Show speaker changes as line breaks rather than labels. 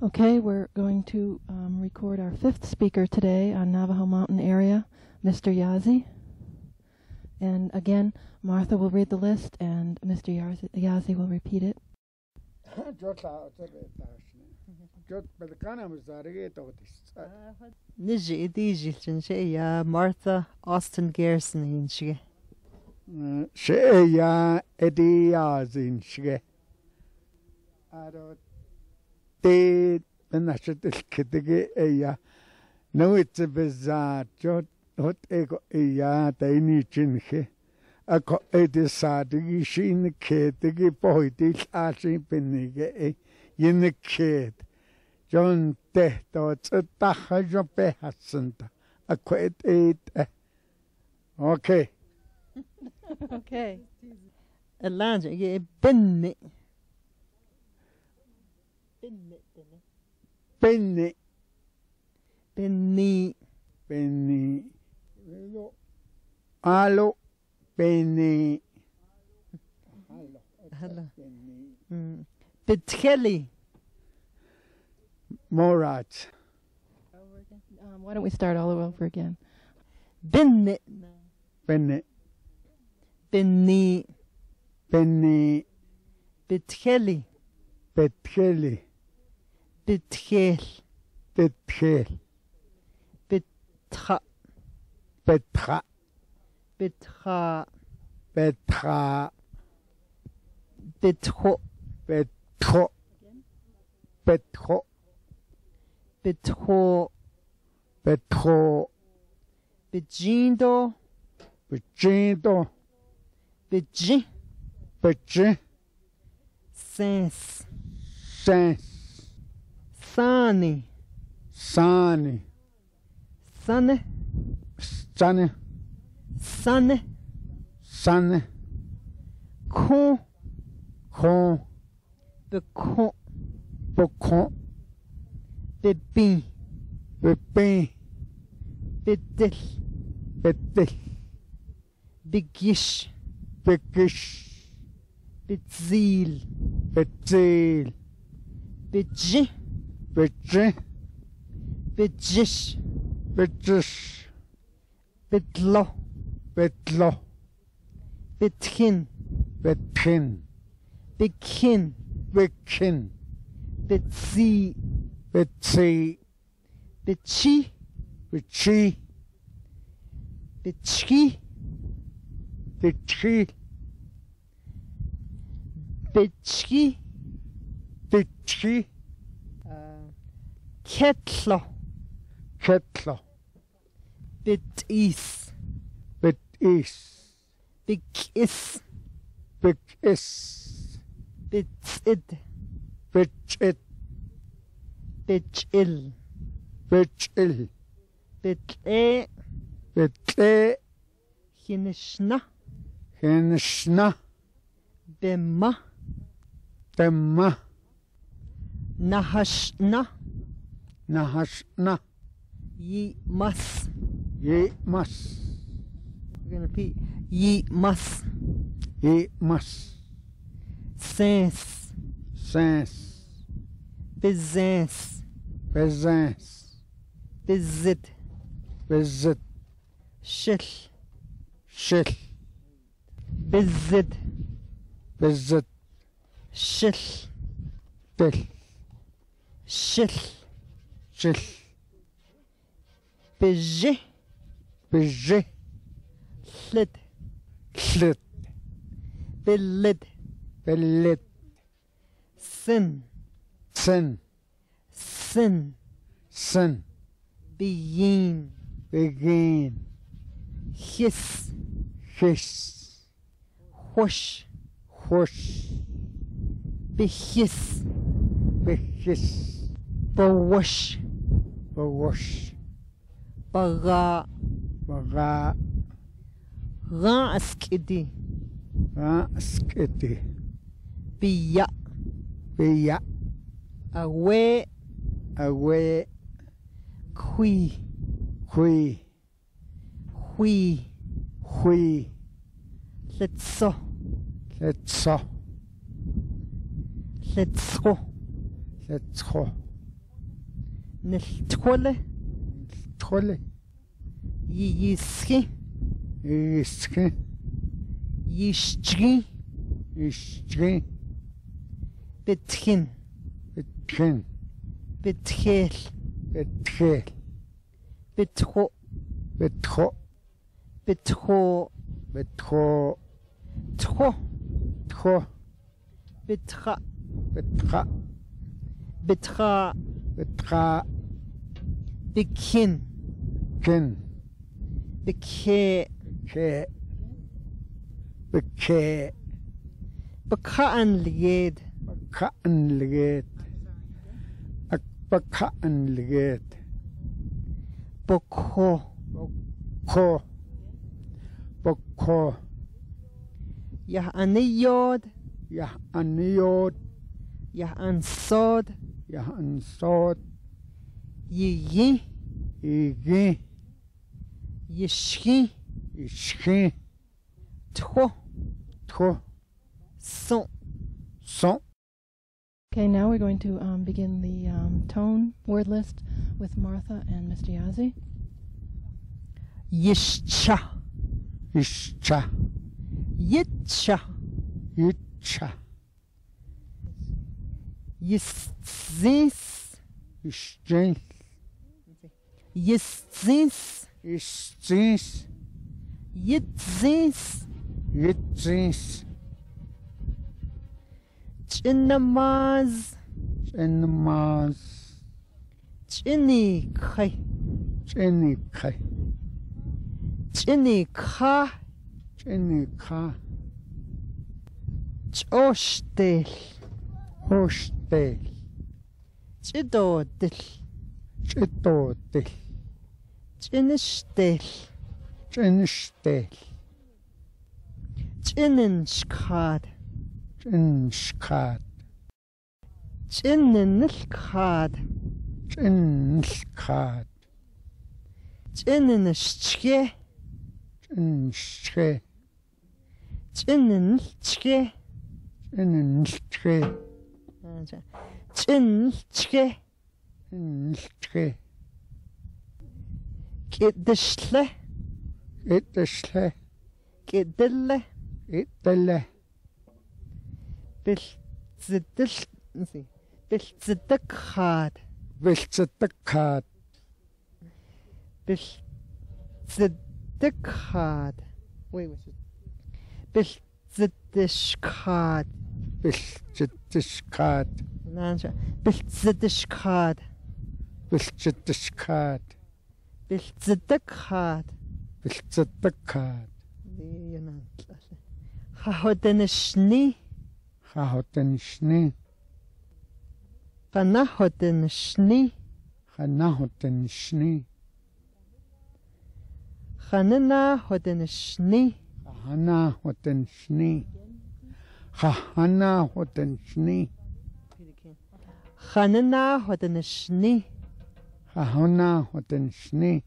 Okay, we're going to um, record our fifth speaker today on Navajo Mountain area, Mr. Yazzie. And again, Martha will read the list and Mr. Yazzie, Yazzie will repeat it.
Niji idijil sin ya Martha Austin
te yn asod ylgydig e- eia. Nawyd y bysadio hod ego eia da i ni chi. Ac edrych sadig i sy'n y cedig i boed i llas i'n bynnig e-, e i'n y ced. John dehto y dachas o behas yn da. A cwed eid e. Oce.
Oce.
Y lan, y bynnig. Binne binne.
Penny,
Binni.
penny, alo, penny, Hala. penny,
Mm. Betkelly.
morat,
Um, why don't we start all over again?
Binne.
penny,
Binni.
penny,
Betkelly.
petkelly,
Betgel.
Betgel.
Betra.
Betra.
Betra.
Betra.
Betro.
Betro. Betro.
Betro.
Betro.
Pedindo.
Pedindo.
Pedir.
Pedir.
Sens.
Sens.
Sani.
Sani.
Sane.
Sane.
Sane.
Sane.
Con.
Con.
The con.
The con.
Pépin.
Pépin.
Pétel.
Pétel.
Béguiche.
Béguiche.
Pétil.
Pétil.
Pétil.
Bejish. petis,
Bedlo.
petlo,
Betkin.
petin,
Bekin.
pekin,
Betzi.
petsi,
Bechi.
pechi,
Betchi.
pechi,
Betchi.
pechi,
Ketlo.
ketlo,
Betis.
betis,
Bekis.
bekis,
Betzid.
bechit,
Bechil.
bechil,
Betle.
betle,
Hinishna.
henshna,
Bema.
temma,
Nahashna.
Nahashna,
Ye mas.
ye mas,
We're gonna repeat. Ye mas.
ye mas,
Sens.
sens,
Bizens.
presens,
Bizid.
visit,
Shil.
shil,
Bizid.
visit,
Shil.
til,
Shil.
Shil,
Biji.
biji,
Lid.
slit,
Billid.
belit,
Sin.
sin,
Sin.
sin,
Beyin.
begin,
His.
hiss,
Whoosh.
whoosh,
Behis.
behiss, Pagos.
Paga.
Paga.
Ran askiti.
Ran askiti.
Piya.
Piya.
Awe.
Awe.
Kui.
Kui.
Hui.
Hui.
Letso.
Letso.
Letso.
Letso.
нэлтхвэлэ
нэлтхвэлэ
ийсхи?
Ийсхи.
Ишчги
ишчги
бэтхэн
бэтхэн
бэтхэл?
Бэтхэл.
Бэтхо?
Бэтхо.
Бэтхо?
Бэтхо.
Тхо?
Тхо.
Бэтха?
Бэтха.
Бэтха?
Бэтха.
Dikin.
Kin.
Bikhe.
Khe. Bikhe.
Bakaan ligid.
Bakaan ligid. Ak bakaan ligid.
Bokho.
Bokho. Bokho.
Yah aniyod.
Yah aniyod.
Yah ansod.
Yah ansod.
Yih.
Igi.
Yishki.
Iski.
Tro.
Tro.
Son.
Son.
Okay, now we're going to um, begin the um, tone word list with Martha and Mr. Yazzie.
Yishcha.
Ischa.
Yitcha. Есцинс.
Есцинс.
Есцинс.
Есцинс.
Чинамаз.
Чинамаз.
Чиникхай.
Чиникхай.
Чиникха.
Чиникха.
Чоштэл.
Хоштэл.
Чидодл
читуутил
чинэштел
чинэштел
чинэншкад
чиншкад
чинэнэлкад
чинэлкад
чинэнэшчгэ.
Чиншгэ
чинэнэлчгэ.
Чинэнэлчгэ.
Чинэлчгэ
нэлтгэ
кэдэшлэ.
Кэдэшлэ.
Кэдэллэ.
Кэдэллэ.
Бэл зэдэл бэлцдэг хаад
бэлцдэг хаад
бэлцдэг хаад ой ой бэлцдэш хаад
бэлцдэш хаад
нааша. Бэлцдэш хаад
Бэлцэддшкад.
Бэлцэддкад.
Бэлцэддкад.
Янатлаа. Хахотэншни.
Хахотэншни.
Ханахотэншни.
Ханахотэншни.
Ханана хотэншни.
Хана хотэншни. Хахана хотэншни.
Ханана хотэншни.
ההונה הותן שני.